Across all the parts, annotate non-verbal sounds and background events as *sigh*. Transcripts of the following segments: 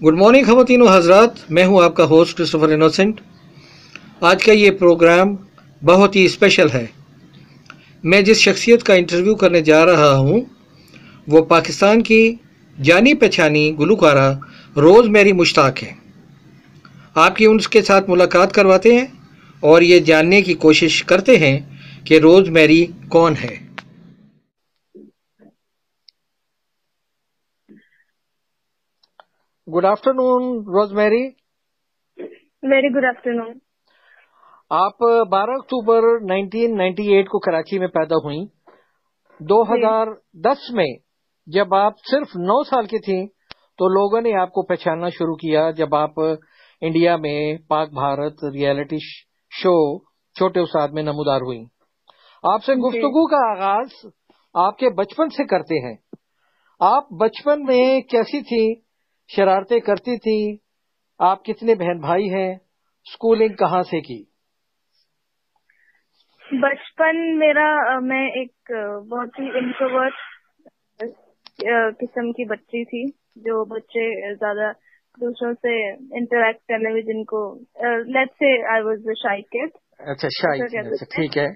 Good morning खवतिन हजरात मैं हूँ आपका होस्ट क्रिस्टोफर इनोसेंट आज का ये प्रोग्राम बहुत ही स्पेशल है। मैं जिस शख्सियत का इंटरव्यू करने जा रहा हूँ, वो पाकिस्तान की जानी पहचानी गुलकारा रोज़ मेरी मुश्ताक है। आपकी उनके साथ मुलाकात करवाते हैं और ये जानने की कोशिश करते हैं कि रोज़ मेरी कौन है। Good afternoon Rosemary very good afternoon आप 12 अक्टूबर 1998 को कराची में पैदा हुई। 2010 में जब आप सिर्फ़ 9 साल की थी तो लोगों ने आपको पहचानना शुरू किया जब आप इंडिया में पाक भारत रियलिटी शो छोटे उसाद में नमूदार हुई। आपसे गुफ्तगु का आगाज़ आपके बचपन से करते हैं। आप बचपन में कैसी थी? शरारतें करती थी। आप कितने बहन भाई हैं? स्कूलिंग कहाँ से की? बचपन मेरा मैं एक बहुत ही इंट्रोवर्ट किस्म की बच्ची थी जो बच्चे ज़्यादा दूसरों से इंटरेक्ट करने में जिनको लेट्स से आई वाज शाई किड अच्छा शाई अच्छा ठीक है।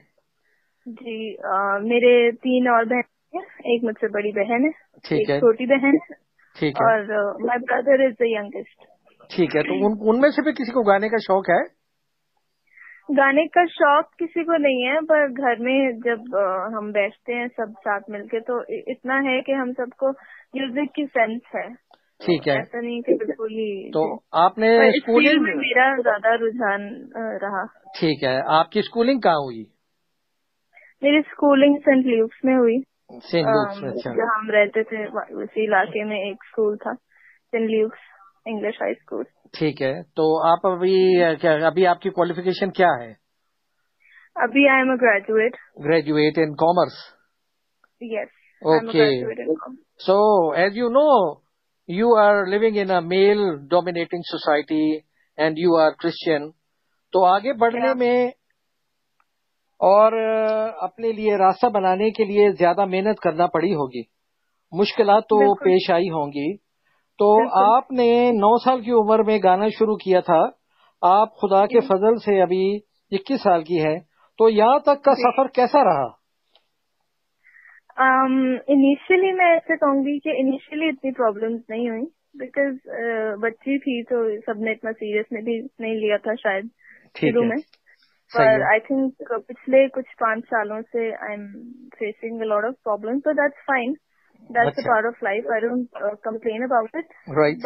जी आ, मेरे तीन और बहन एक मुझसे बड़ी बहन है ठीक है। छोटी बहन है ठीक है। और my brother is the youngest ठीक है तो उन उनमें से भी किसी को गाने का शौक है? गाने का शौक किसी को नहीं है पर घर में जब हम बैठते हैं सब साथ मिलके तो इतना है कि हम सबको म्यूज़िक की सेंस है। ठीक है। ऐसा नहीं कि बिल्कुल ही तो आपने स्कूलिंग में मेरा ज़्यादा रुझान रहा। ठीक है आपकी स्कूलिंग कहाँ हुई? मेरी स्कूलिंग सेंट ल्यूक्स में हुई। सेंट ल्यूक्स अच्छा। जहाँ हम रहते थे उसी इलाके में एक स्कूल था Saint Luke's English high school ठीक है तो आप अभी क्या अभी आपकी क्वालिफिकेशन क्या है? अभी I am a graduate graduate in commerce yes okay so as you know you are living in a male dominating society and you are Christian तो आगे बढ़ने yeah. में और अपने लिए रास्ता बनाने के लिए ज़्यादा मेहनत करना पड़ी होगी। मुश्किल तो पेश आई होंगी। तो आपने नौ साल की उम्र में गाना शुरू किया था। आप खुदा के फजल से अभी इक्कीस साल की है। तो यहाँ तक का सफ़र कैसा रहा? इनिशियली um, मैं ऐसे कहूँगी कि इनिशियली इतनी प्रॉब्लम्स नहीं हुई। बिकॉज़ uh, बच्ची थी तो सबने इतना सीरियस में भी नहीं लिया था शायद शुरू में। पर आई थिंक पिछले कुछ पाँच सालों से I am facing a lot of problem तो that's fine that's a part of life I don't complain about it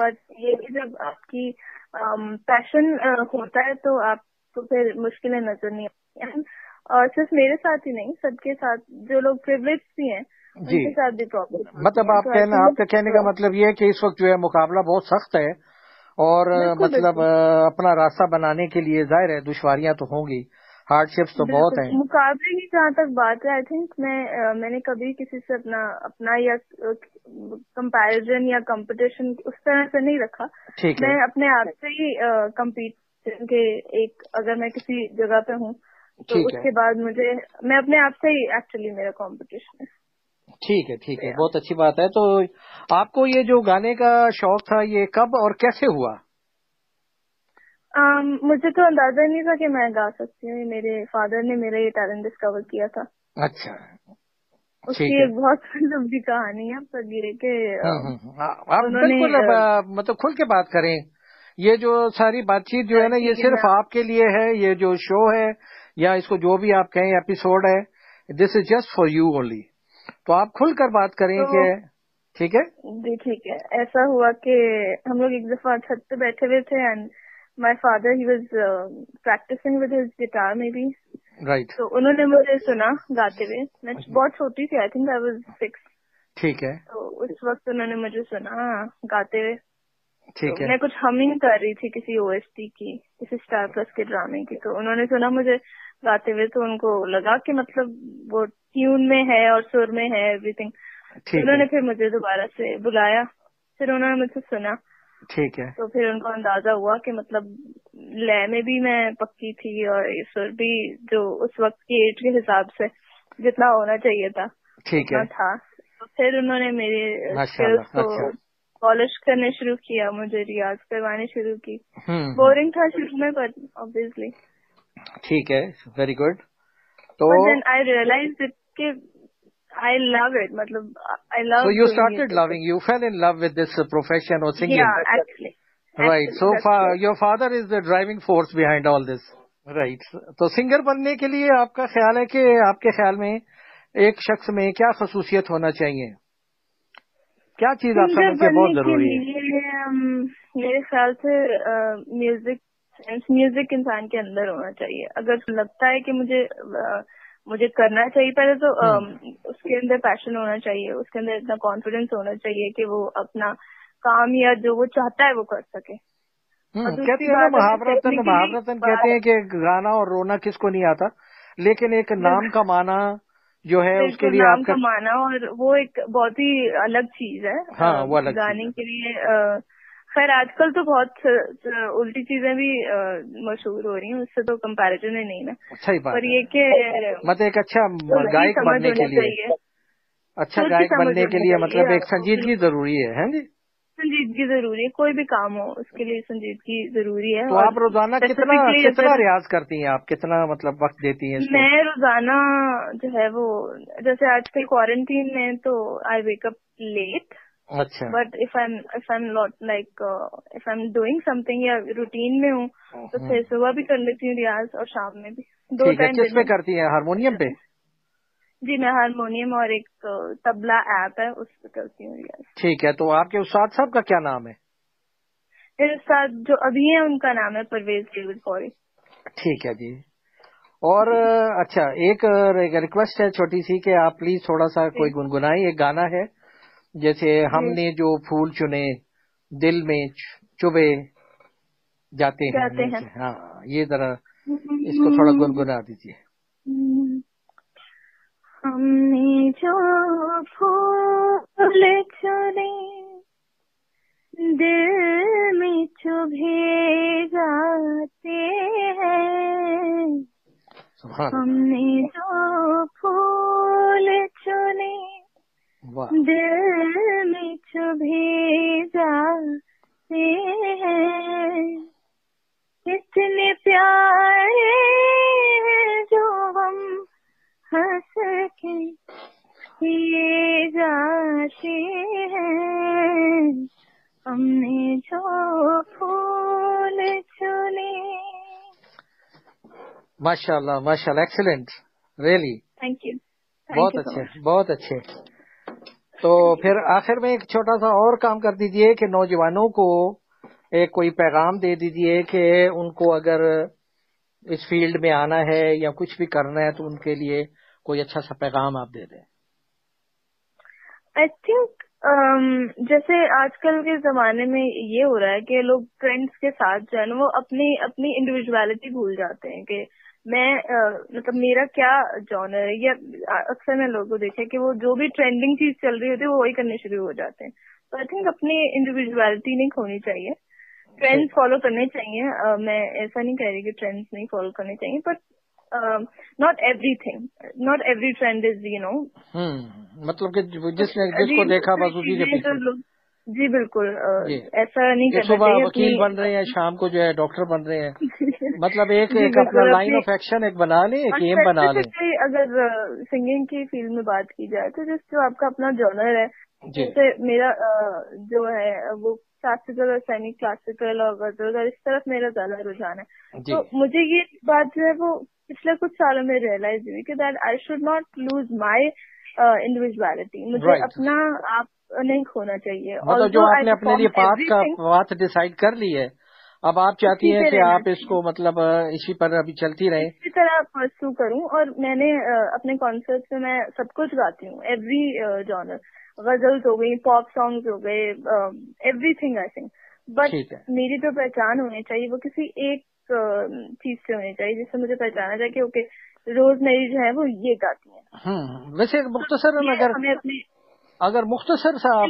but ये जब आपकी पैशन um, uh, होता है तो आपको फिर मुश्किलें नज़र नहीं आती। और सिर्फ़ मेरे साथ ही नहीं सबके साथ जो लोग प्रिवलेज भी हैं उनके साथ भी प्रॉब्लम मतलब आप कहना आपका कहने का मतलब ये है कि इस वक्त जो है मुकाबला बहुत सख्त है और मतलब अपना रास्ता बनाने के लिए ज़ाहिर है दुश्वारियाँ तो होंगी। हार्डशिप्स तो बहुत हैं। मुकाबले की जहाँ तक बात है आई थिंक मैं आ, मैंने कभी किसी से अपना अपना या कंपैरिजन या कंपटीशन उस तरह से नहीं रखा। ठीक मैं अपने आप से ही कम्पीट के एक अगर मैं किसी जगह पे हूँ तो उसके बाद मुझे मैं अपने आप से ही एक्चुअली मेरा कॉम्पिटिशन है। ठीक है ठीक है। बहुत अच्छी बात है। तो आपको ये जो गाने का शौक था ये कब और कैसे हुआ? Um, मुझे तो अंदाज़ा नहीं था कि मैं गा सकती हूँ। मेरे फादर ने मेरा ये टैलेंट डिस्कवर किया था। अच्छा। उसकी एक बहुत लंबी कहानी है पर गिरे के हम्म, हम्म, हम्म। आप बिल्कुल मतलब खुल के बात करें। ये जो सारी बातचीत जो है ना ये सिर्फ़ आपके लिए है ये जो शो है या इसको जो भी आप कहें एपिसोड है this is just for you only तो आप खुलकर बात करें तो, कि ठीक है? जी ठीक है। ऐसा हुआ कि हम लोग एक दफ़ा छत पे बैठे हुए थे and my father he was practising with his guitar maybe right तो उन्होंने मुझे सुना गाते हुए। मैं अच्छा। बहुत छोटी थी I think I was six ठीक है। तो उस वक्त उन्होंने मुझे सुना गाते हुए। ठीक तो है। मैं कुछ हमिंग कर रही थी किसी ओएसटी की किसी स्टार प्लस के ड्रामे की। तो उन्होंने सुना मुझे गाते हुए तो उनको लगा कि मतलब वो ट्यून में है और सुर में है एवरीथिंग उन्होंने फिर मुझे दोबारा से बुलाया। फिर उन्होंने मुझसे सुना। ठीक है। तो फिर उनको अंदाज़ा हुआ कि मतलब लय में भी मैं पक्की थी और सुर भी जो उस वक्त की एज के हिसाब से जितना होना चाहिए था ठीक है। था। तो फिर उन्होंने मेरे स्किल्स को पॉलिश करने शुरू किया मुझे रियाज करवाने शुरू की। बोरिंग था शुरू में पर ऑब्वियसली ठीक है वेरी गुड तो आई रियलाइज़ कि आई लव इट मतलब I love you started loving you fell in love with this profession और singing right so your father is the driving force behind all this right तो singer बनने के लिए आपका ख्याल है कि आपके ख्याल में एक शख्स में क्या खसूसियत होना चाहिए? क्या चीज़ आप बहुत ज़रूरी है? मेरे ख्याल से म्यूज़िक म्यूज़िक इंसान के अंदर होना चाहिए। अगर लगता है कि मुझे मुझे करना चाहिए पहले तो हम्म। उसके अंदर पैशन होना चाहिए उसके अंदर इतना कॉन्फिडेंस होना चाहिए कि वो अपना काम या जो वो चाहता है वो कर सके। हम्म, कहती है ना महावरतन महावरतन कहते हैं कि गाना और रोना किसको नहीं आता लेकिन एक नाम का माना जो है उसके लिए नाम का माना और वो एक बहुत ही अलग चीज़ है। हाँ वो अलग गाने के लिए खैर आजकल तो बहुत उल्टी चीज़ें भी मशहूर हो रही हैं उससे तो कंपैरिजन ही नहीं ना। सही बात पर ये कि मतलब एक अच्छा तो गायक बनने के लिए। अच्छा गायक बनने के लिए मतलब एक संजीदगी ज़रूरी है है जी? संजीदगी ज़रूरी है कोई भी काम हो उसके लिए संजीदगी ज़रूरी है। तो आप रोज़ाना कितना कितना रियाज करती हैं आप? कितना मतलब वक्त देती हैं मैं रोज़ाना जो है वो जैसे आजकल क्वारंटीन में तो आई वेकअप लेट अच्छा। But if I am if I am not like if I am doing something या रूटीन में हूँ तो फिर सुबह भी कर लेती हूँ रियाज और शाम में भी। दो टाइम किस पे करती हैं? हारमोनियम पे? जी मैं हारमोनियम और एक तबला ऐप है उस पर करती हूँ रियाज। ठीक है तो आपके उस्ताद साहब का क्या नाम है? मेरे साथ जो अभी है उनका नाम है परवेज डेविड फौरी ठीक है जी। और अच्छा एक रिक्वेस्ट है छोटी सी कि आप प्लीज़ थोड़ा सा कोई गुनगुनाई एक गाना है। जैसे हमने जो फूल चुने दिल में चुबे जाते हैं, जाते हैं। हाँ ये जरा इसको थोड़ा गुनगुना दीजिए। हमने जो फूल चुने दिल में चुभे जाते हैं। हमने माशाल्लाह माशाल्लाह एक्सीलेंट रियली थैंक यू बहुत अच्छे बहुत अच्छे। तो फिर आखिर में एक छोटा सा और काम कर दीजिए कि नौजवानों को एक कोई पैगाम दे दीजिए कि उनको अगर इस फ़ील्ड में आना है या कुछ भी करना है तो उनके लिए कोई अच्छा सा पैगाम आप दे दें। आई थिंक um, जैसे आजकल के जमाने में ये हो रहा है कि लोग फ्रेंड्स के साथ जो है ना वो अपनी अपनी इंडिविजुअलिटी भूल जाते हैं कि मैं मतलब मेरा क्या जॉनर है? या अक्सर मैं लोगों को देखे कि वो जो भी ट्रेंडिंग चीज़ चल रही होती है वो वही करने शुरू हो जाते हैं। तो आई थिंक अपनी इंडिविजुअलिटी नहीं खोनी चाहिए। ट्रेंड्स फॉलो करने चाहिए। uh, मैं ऐसा नहीं कह रही कि ट्रेंड्स नहीं फॉलो करने चाहिए but not everything not every trend is you know मतलब कि जिसने जिसको देखा बस उसी के पीछे। जी बिल्कुल ऐसा नहीं करना सुबह वकील बन रहे हैं शाम को जो है डॉक्टर बन रहे हैं। *laughs* मतलब एक एक अपना लाइन ऑफ़ एक्शन एक बना लें एक एम बना लें। अगर सिंगिंग की फ़ील्ड में बात की जाए तो जिस जो आपका अपना जॉनर है जैसे मेरा जो है वो क्लासिकल और सेमी क्लासिकल और गज़ल और इस तरफ़ मेरा ज़्यादा रुझान है। तो मुझे ये बात जो है वो पिछले कुछ सालों में रियलाइज़ हुई कि that I should not lose my individuality मुझे अपना आप नहीं खोना चाहिए। मतलब जो आपने अपने लिए पाथ का पाथ डिसाइड कर ली है अब आप चाहती हैं कि आप इसको मतलब इसी पर अभी चलती रहे। इसी तरह परसू करूँ और मैंने अपने कॉन्सर्ट में मैं सब कुछ गाती हूँ एवरी जॉनर गजल्स हो गई पॉप सॉन्ग्स हो गए एवरीथिंग आई थिंक बट मेरी जो पहचान होनी चाहिए वो किसी एक चीज़ से होनी चाहिए जिससे मुझे पहचाना जाए कि ओके रोज मेरी जो है वो ये गाती है। हम्म, वैसे मुख्तसर अगर हमें अपने अगर मुख्तसर से आप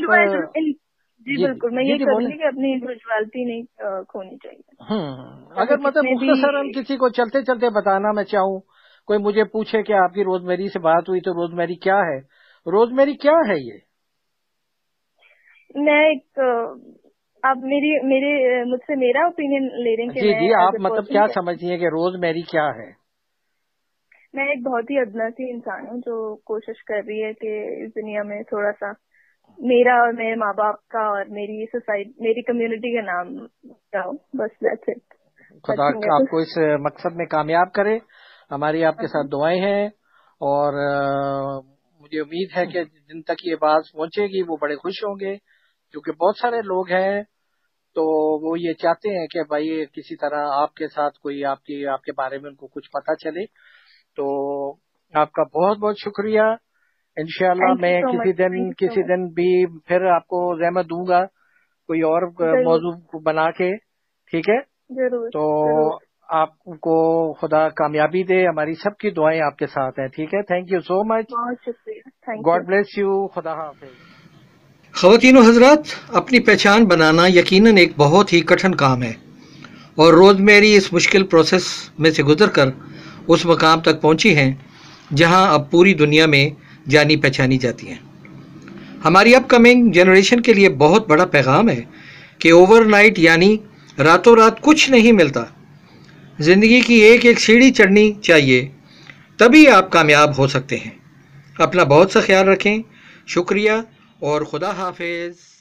जी बिल्कुल मैं ये करूँगी कि अपनी इंडिविजुअलिटी नहीं खोनी चाहिए। हम्म अगर मतलब मुख्तसर किसी को चलते चलते बताना मैं चाहूँ कोई मुझे पूछे कि आपकी रोजमेरी से बात हुई तो रोजमेरी क्या है? रोजमेरी क्या है ये? मैं एक आप मेरी मेरे मुझसे मेरा ओपिनियन ले रहे हैं जी जी आप मतलब क्या समझती हैं कि रोज मेरी क्या है? मैं एक बहुत ही अदना सी इंसान हूँ जो कोशिश कर रही है कि इस दुनिया में थोड़ा सा मेरा और मेरे माँ बाप का और मेरी सोसाइटी मेरी कम्युनिटी का नाम जाओ बस दैट्स इट खुदा आपको इस मकसद में कामयाब करे। हमारी आपके साथ दुआएँ हैं और मुझे उम्मीद है कि जिन तक ये बात पहुंचेगी वो बड़े खुश होंगे क्योंकि बहुत सारे लोग हैं। तो वो ये चाहते हैं कि भाई किसी तरह आपके साथ कोई आपकी आपके बारे में उनको कुछ पता चले। तो आपका बहुत बहुत शुक्रिया इनशाला मैं so किसी much. दिन किसी so दिन भी फिर आपको जहमत दूँगा कोई और मौजू बना के ठीक है? ज़रूर तो ज़रूर. आपको खुदा कामयाबी दे हमारी सबकी दुआएँ आपके साथ हैं ठीक है? Thank you so much God bless you खुदा हाफिज. खातिन हजरात अपनी पहचान बनाना यकीनन एक बहुत ही कठिन काम है। और रोज़मेरी इस मुश्किल प्रोसेस में से गुजर कर उस मकाम तक पहुँची हैं, जहाँ अब पूरी दुनिया में जानी पहचानी जाती हैं। हमारी अपकमिंग जनरेशन के लिए बहुत बड़ा पैगाम है कि ओवरनाइट यानी रातों रात कुछ नहीं मिलता। ज़िंदगी की एक एक सीढ़ी चढ़नी चाहिए, तभी आप कामयाब हो सकते हैं। अपना बहुत सा ख्याल रखें। शुक्रिया और खुदा हाफिज़।